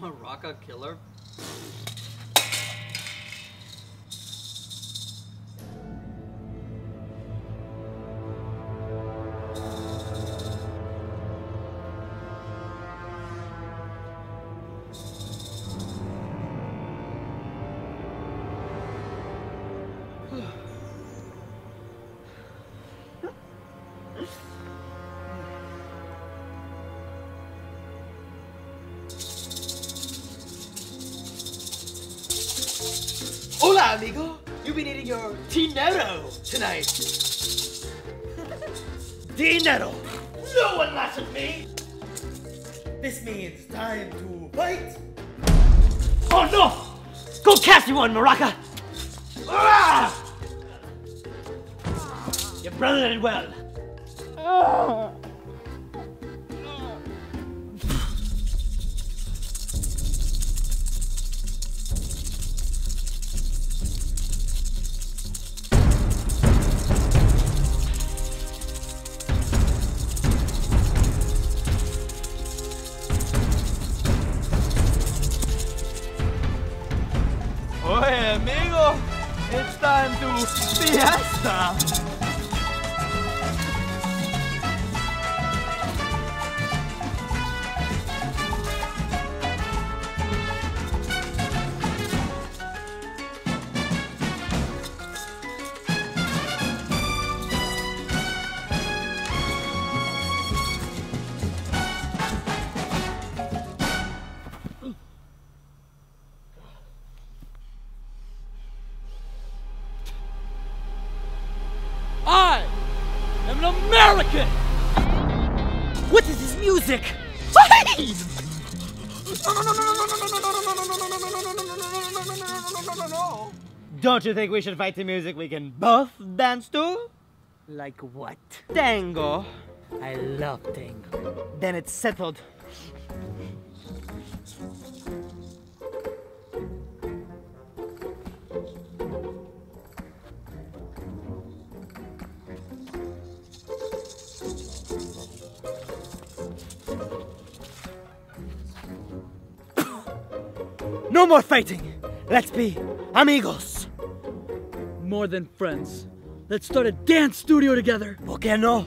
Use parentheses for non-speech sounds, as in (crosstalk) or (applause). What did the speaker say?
Maraca killer? Amigo. You've been eating your dinero tonight. (laughs) dinero. No one laughs at me. This means time to fight. Oh no! Go catch one, Maraca! Ah! Your brother did well. Oye, amigo, it's time to fiesta. American! What is this music? Don't you think we should fight to music we can both dance to? Like what? Tango. I love tango. Then it's settled. No more fighting. Let's be amigos. More than friends. Let's start a dance studio together. ¿Por qué no?